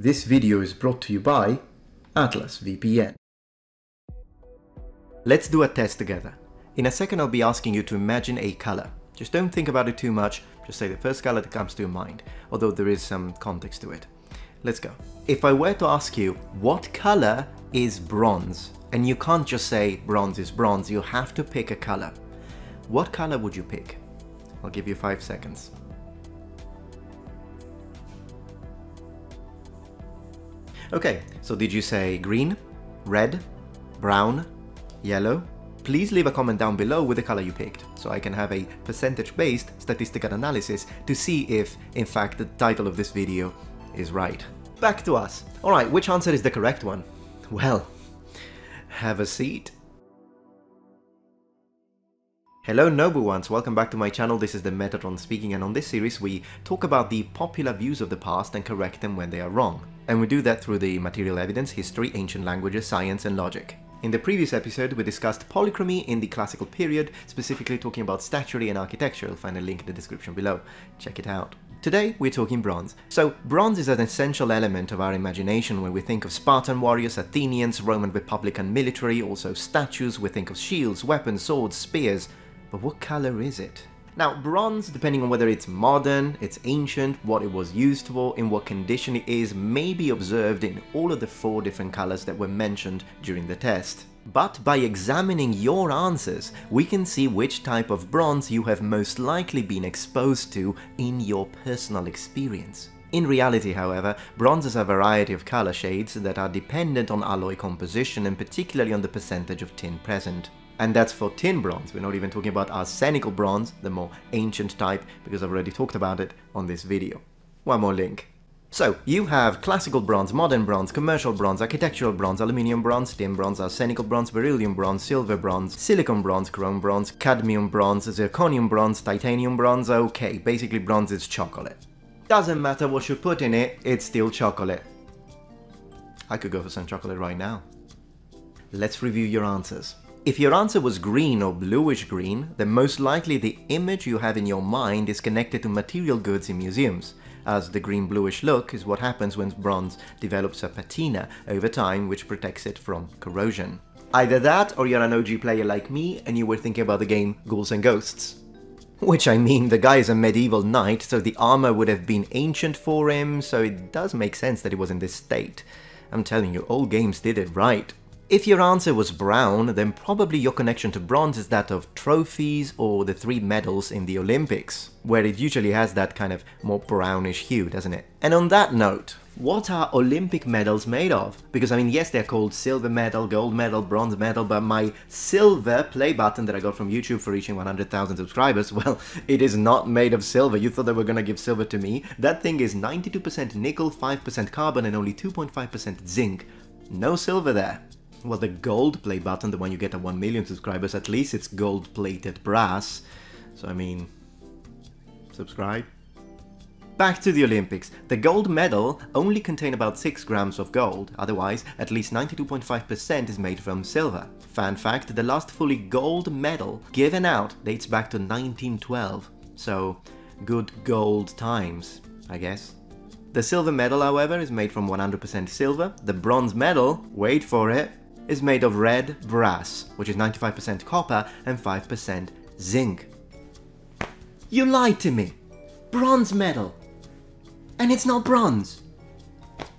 This video is brought to you by Atlas VPN. Let's do a test together. In a second I'll be asking you to imagine a color. Just don't think about it too much, just say the first color that comes to your mind, although there is some context to it. Let's go. If I were to ask you, what color is bronze? And you can't just say bronze is bronze, you have to pick a color. What color would you pick? I'll give you five seconds. Okay, so did you say green, red, brown, yellow? Please leave a comment down below with the color you picked, so I can have a percentage-based statistical analysis to see if, in fact, the title of this video is right. Back to us. Alright, which answer is the correct one? Well, have a seat. Hello Noble Ones, welcome back to my channel, this is the Metatron speaking and on this series we talk about the popular views of the past and correct them when they are wrong. And we do that through the material evidence, history, ancient languages, science and logic. In the previous episode we discussed polychromy in the classical period, specifically talking about statuary and architecture, you'll find a link in the description below, check it out. Today we're talking bronze. So bronze is an essential element of our imagination when we think of Spartan warriors, Athenians, Roman Republican military, also statues, we think of shields, weapons, swords, spears, but what color is it? Now, bronze, depending on whether it's modern, it's ancient, what it was used for, in what condition it is, may be observed in all of the four different colors that were mentioned during the test. But by examining your answers, we can see which type of bronze you have most likely been exposed to in your personal experience. In reality, however, bronze has a variety of color shades that are dependent on alloy composition and particularly on the percentage of tin present. And that's for tin bronze, we're not even talking about arsenical bronze, the more ancient type, because I've already talked about it on this video. One more link. So, you have classical bronze, modern bronze, commercial bronze, architectural bronze, aluminium bronze, tin bronze, arsenical bronze, beryllium bronze, silver bronze, silicon bronze, chrome bronze, cadmium bronze, zirconium bronze, titanium bronze, okay, basically bronze is chocolate. Doesn't matter what you put in it, it's still chocolate. I could go for some chocolate right now. Let's review your answers. If your answer was green or bluish green, then most likely the image you have in your mind is connected to material goods in museums, as the green-bluish look is what happens when bronze develops a patina over time which protects it from corrosion. Either that or you're an OG player like me and you were thinking about the game Ghouls and Ghosts. Which I mean, the guy is a medieval knight, so the armor would have been ancient for him, so it does make sense that he was in this state. I'm telling you, all games did it right. If your answer was brown, then probably your connection to bronze is that of trophies or the three medals in the Olympics, where it usually has that kind of more brownish hue, doesn't it? And on that note, what are Olympic medals made of? Because I mean, yes, they're called silver medal, gold medal, bronze medal, but my silver play button that I got from YouTube for reaching 100,000 subscribers, well, it is not made of silver. You thought they were gonna give silver to me? That thing is 92% nickel, 5% carbon, and only 2.5% zinc. No silver there. Well, the gold play button, the one you get at 1 million subscribers, at least it's gold plated brass. So, I mean, subscribe. Back to the Olympics. The gold medal only contain about 6 grams of gold, otherwise at least 92.5% is made from silver. Fan fact, the last fully gold medal given out dates back to 1912, so good gold times, I guess. The silver medal, however, is made from 100% silver. The bronze medal, wait for it, is made of red brass, which is 95% copper and 5% zinc. You lied to me! Bronze medal! And it's not bronze!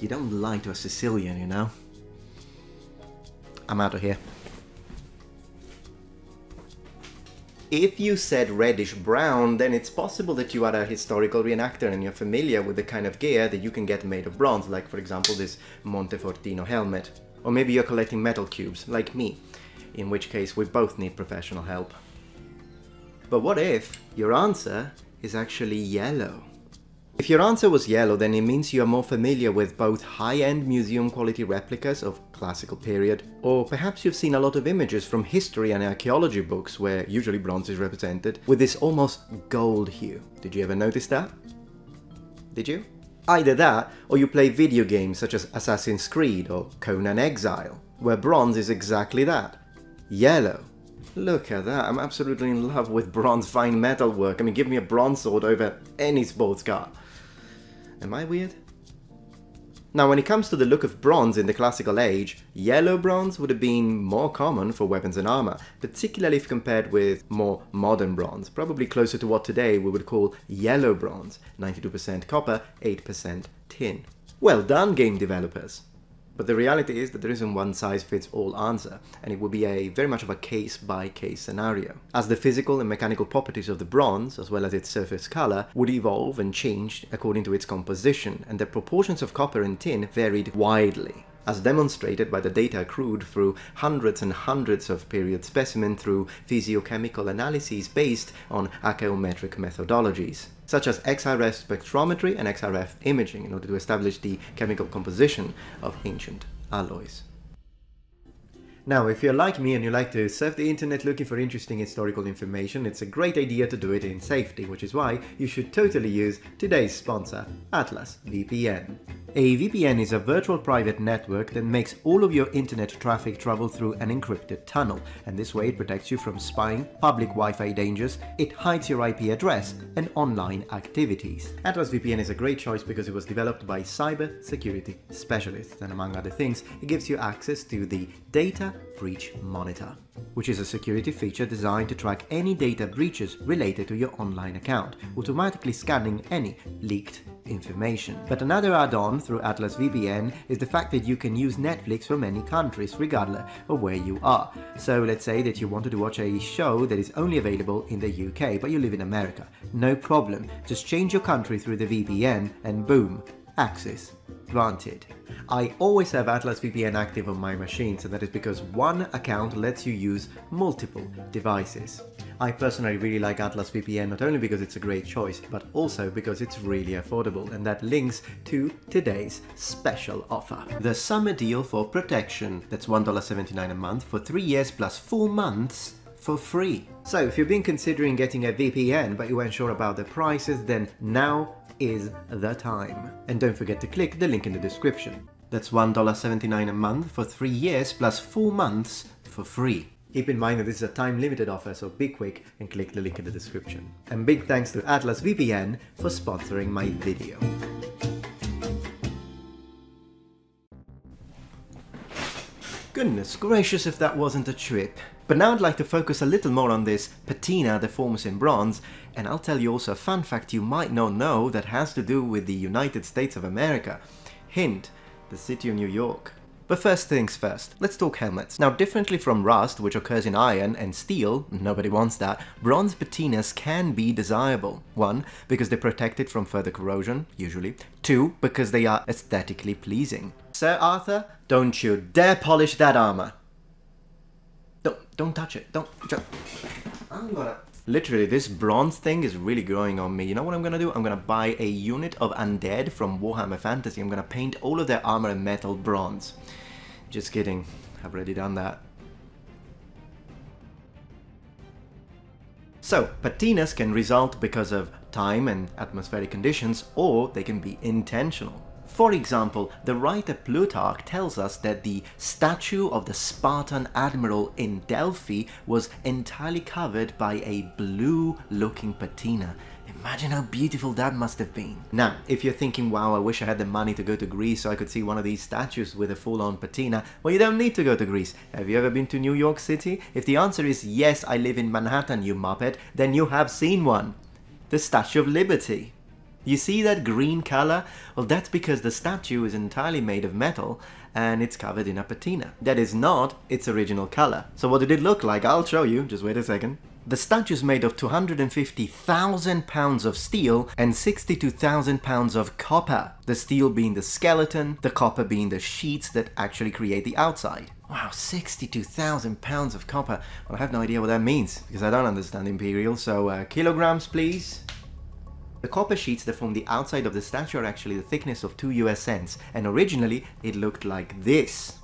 You don't lie to a Sicilian, you know? I'm out of here. If you said reddish brown, then it's possible that you are a historical reenactor and you're familiar with the kind of gear that you can get made of bronze, like for example this Montefortino helmet. Or maybe you're collecting metal cubes, like me, in which case we both need professional help. But what if your answer is actually yellow? If your answer was yellow, then it means you are more familiar with both high-end museum quality replicas of classical period, or perhaps you've seen a lot of images from history and archaeology books where usually bronze is represented with this almost gold hue. Did you ever notice that? Did you? Either that, or you play video games such as Assassin's Creed or Conan Exile, where bronze is exactly that. Yellow. Look at that, I'm absolutely in love with bronze fine metal work. I mean, give me a bronze sword over any sports car. Am I weird? Now when it comes to the look of bronze in the classical age, yellow bronze would have been more common for weapons and armor, particularly if compared with more modern bronze, probably closer to what today we would call yellow bronze, 92% copper, 8% tin. Well done game developers! But the reality is that there isn't one size fits all answer, and it would be a very much of a case by case scenario, as the physical and mechanical properties of the bronze, as well as its surface color, would evolve and change according to its composition, and the proportions of copper and tin varied widely as demonstrated by the data accrued through hundreds and hundreds of period specimens through physiochemical analyses based on archaeometric methodologies, such as XRF spectrometry and XRF imaging in order to establish the chemical composition of ancient alloys. Now, if you're like me and you like to surf the internet looking for interesting historical information, it's a great idea to do it in safety, which is why you should totally use today's sponsor, Atlas VPN. A VPN is a virtual private network that makes all of your internet traffic travel through an encrypted tunnel, and this way it protects you from spying, public Wi-Fi dangers, it hides your IP address, and online activities. Atlas VPN is a great choice because it was developed by cyber security specialists, and among other things, it gives you access to the Data Breach Monitor, which is a security feature designed to track any data breaches related to your online account, automatically scanning any leaked information. But another add-on through Atlas VPN is the fact that you can use Netflix from any countries regardless of where you are. So let's say that you wanted to watch a show that is only available in the UK but you live in America. No problem, just change your country through the VPN and boom, access granted. I always have Atlas VPN active on my machine, so that is because one account lets you use multiple devices. I personally really like Atlas VPN not only because it's a great choice, but also because it's really affordable, and that links to today's special offer. The summer deal for protection, that's $1.79 a month for 3 years plus 4 months for free. So if you've been considering getting a VPN but you weren't sure about the prices, then now is the time. And don't forget to click the link in the description. That's $1.79 a month for 3 years plus 4 months for free. Keep in mind that this is a time limited offer, so be quick and click the link in the description. And big thanks to Atlas VPN for sponsoring my video. Goodness gracious if that wasn't a trip. But now I'd like to focus a little more on this patina that forms in bronze, and I'll tell you also a fun fact you might not know that has to do with the United States of America. Hint, the city of New York. But first things first, let's talk helmets. Now differently from rust, which occurs in iron, and steel, nobody wants that, bronze patinas can be desirable. One, because they protect it from further corrosion, usually. Two, because they are aesthetically pleasing. Sir Arthur, don't you dare polish that armor! Don't, don't touch it, don't, I'm gonna... Literally, this bronze thing is really growing on me. You know what I'm gonna do? I'm gonna buy a unit of undead from Warhammer Fantasy. I'm gonna paint all of their armor and metal bronze. Just kidding. I've already done that. So, patinas can result because of time and atmospheric conditions, or they can be intentional. For example, the writer Plutarch tells us that the statue of the Spartan admiral in Delphi was entirely covered by a blue-looking patina. Imagine how beautiful that must have been. Now, if you're thinking, wow, I wish I had the money to go to Greece so I could see one of these statues with a full-on patina, well, you don't need to go to Greece. Have you ever been to New York City? If the answer is yes, I live in Manhattan, you muppet, then you have seen one. The Statue of Liberty. You see that green color? Well, that's because the statue is entirely made of metal and it's covered in a patina. That is not its original color. So what did it look like? I'll show you, just wait a second. The statue is made of 250,000 pounds of steel and 62,000 pounds of copper. The steel being the skeleton, the copper being the sheets that actually create the outside. Wow, 62,000 pounds of copper. Well, I have no idea what that means because I don't understand imperial, so uh, kilograms please. The copper sheets that form the outside of the statue are actually the thickness of two US cents, and originally it looked like this.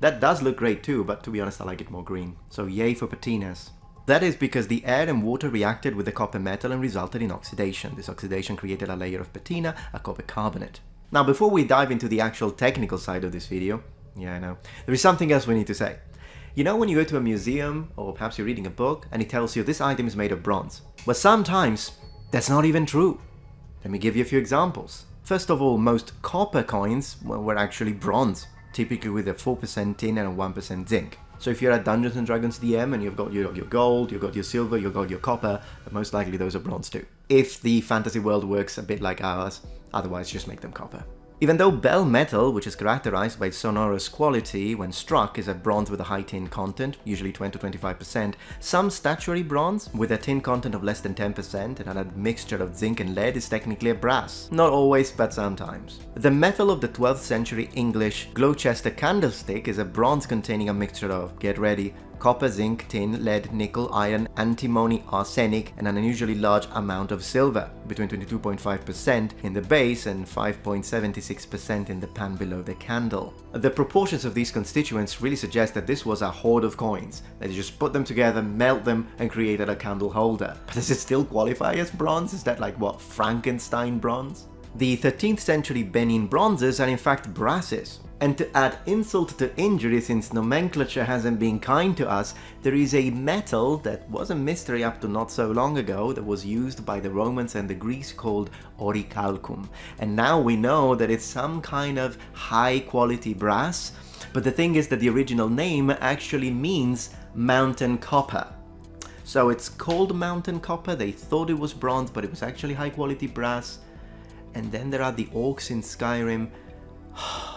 That does look great too, but to be honest I like it more green. So yay for patinas. That is because the air and water reacted with the copper metal and resulted in oxidation. This oxidation created a layer of patina, a copper carbonate. Now before we dive into the actual technical side of this video, yeah I know, there is something else we need to say. You know when you go to a museum, or perhaps you're reading a book, and it tells you this item is made of bronze. But sometimes, that's not even true. Let me give you a few examples. First of all, most copper coins were actually bronze, typically with a 4% tin and a 1% zinc. So if you're at Dungeons and Dragons DM and you've got your, your gold, you've got your silver, you've got your copper, most likely those are bronze too. If the fantasy world works a bit like ours, otherwise just make them copper. Even though bell metal, which is characterized by its sonorous quality when struck, is a bronze with a high tin content, usually 20-25%, some statuary bronze, with a tin content of less than 10% and a mixture of zinc and lead is technically a brass. Not always, but sometimes. The metal of the 12th century English Gloucester candlestick is a bronze containing a mixture of, get ready, copper, zinc, tin, lead, nickel, iron, antimony, arsenic, and an unusually large amount of silver, between 22.5% in the base and 5.76% in the pan below the candle. The proportions of these constituents really suggest that this was a hoard of coins, that you just put them together, melt them, and created a candle holder. But does it still qualify as bronze? Is that like what, Frankenstein bronze? The 13th century Benin bronzes are in fact brasses, and to add insult to injury since nomenclature hasn't been kind to us, there is a metal that was a mystery up to not so long ago that was used by the Romans and the Greeks called orichalcum. And now we know that it's some kind of high quality brass, but the thing is that the original name actually means mountain copper. So it's called mountain copper, they thought it was bronze, but it was actually high quality brass. And then there are the orcs in Skyrim.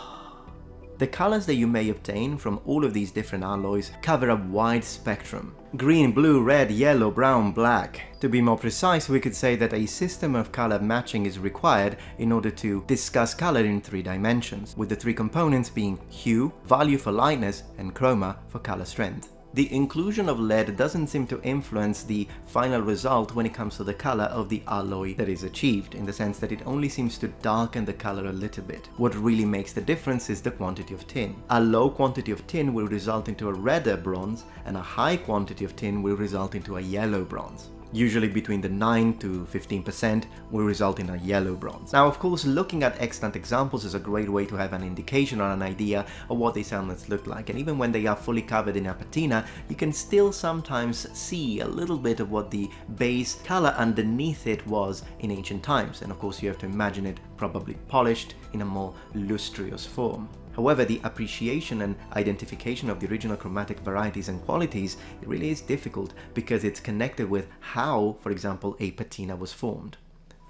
The colors that you may obtain from all of these different alloys cover a wide spectrum. Green, blue, red, yellow, brown, black. To be more precise, we could say that a system of color matching is required in order to discuss color in three dimensions, with the three components being hue, value for lightness, and chroma for color strength. The inclusion of lead doesn't seem to influence the final result when it comes to the color of the alloy that is achieved, in the sense that it only seems to darken the color a little bit. What really makes the difference is the quantity of tin. A low quantity of tin will result into a redder bronze, and a high quantity of tin will result into a yellow bronze usually between the 9 to 15%, will result in a yellow bronze. Now of course looking at extant examples is a great way to have an indication or an idea of what these elements look like and even when they are fully covered in a patina you can still sometimes see a little bit of what the base color underneath it was in ancient times and of course you have to imagine it probably polished in a more lustrous form. However, the appreciation and identification of the original chromatic varieties and qualities it really is difficult because it's connected with how, for example, a patina was formed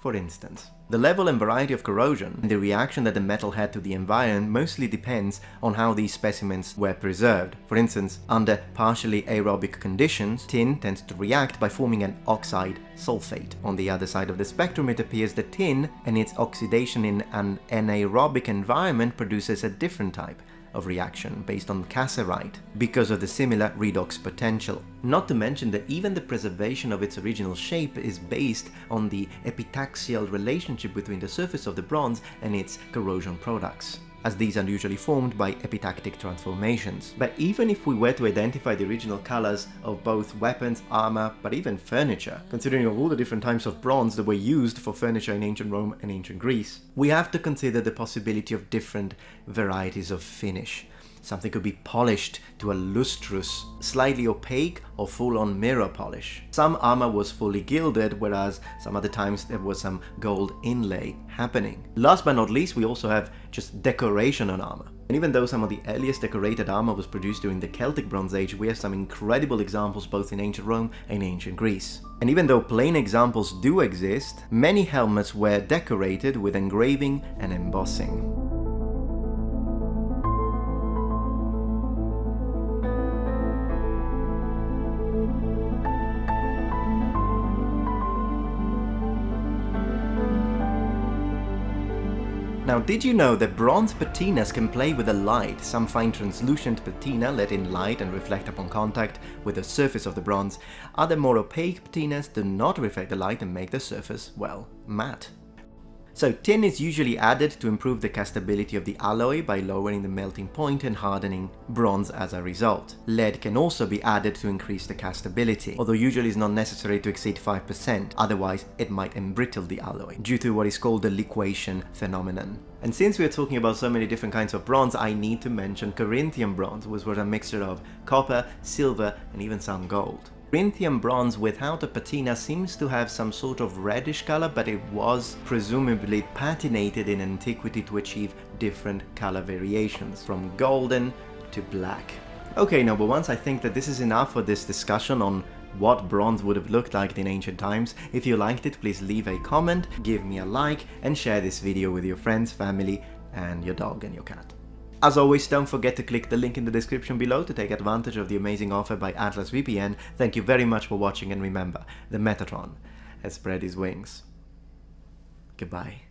for instance. The level and variety of corrosion and the reaction that the metal had to the environment mostly depends on how these specimens were preserved. For instance, under partially aerobic conditions, tin tends to react by forming an oxide sulfate. On the other side of the spectrum, it appears that tin and its oxidation in an anaerobic environment produces a different type, of reaction based on cassiterite because of the similar redox potential. Not to mention that even the preservation of its original shape is based on the epitaxial relationship between the surface of the bronze and its corrosion products as these are usually formed by epitactic transformations. But even if we were to identify the original colors of both weapons, armor, but even furniture, considering all the different types of bronze that were used for furniture in ancient Rome and ancient Greece, we have to consider the possibility of different varieties of finish. Something could be polished to a lustrous, slightly opaque or full-on mirror polish. Some armor was fully gilded, whereas some other times there was some gold inlay happening. Last but not least, we also have just decoration on armor. And even though some of the earliest decorated armor was produced during the Celtic Bronze Age, we have some incredible examples both in ancient Rome and ancient Greece. And even though plain examples do exist, many helmets were decorated with engraving and embossing. Now did you know that bronze patinas can play with the light? Some fine translucent patina let in light and reflect upon contact with the surface of the bronze. Other more opaque patinas do not reflect the light and make the surface, well, matte. So tin is usually added to improve the castability of the alloy by lowering the melting point and hardening bronze as a result. Lead can also be added to increase the castability, although usually it's not necessary to exceed 5%, otherwise it might embrittle the alloy, due to what is called the liquation phenomenon. And since we are talking about so many different kinds of bronze, I need to mention Corinthian bronze, which was a mixture of copper, silver, and even some gold. Corinthian bronze without a patina seems to have some sort of reddish color, but it was presumably patinated in antiquity to achieve different color variations, from golden to black. Okay, Noble Ones, I think that this is enough for this discussion on what bronze would have looked like in ancient times. If you liked it, please leave a comment, give me a like, and share this video with your friends, family, and your dog and your cat. As always, don't forget to click the link in the description below to take advantage of the amazing offer by Atlas VPN. Thank you very much for watching and remember, the Metatron has spread his wings. Goodbye.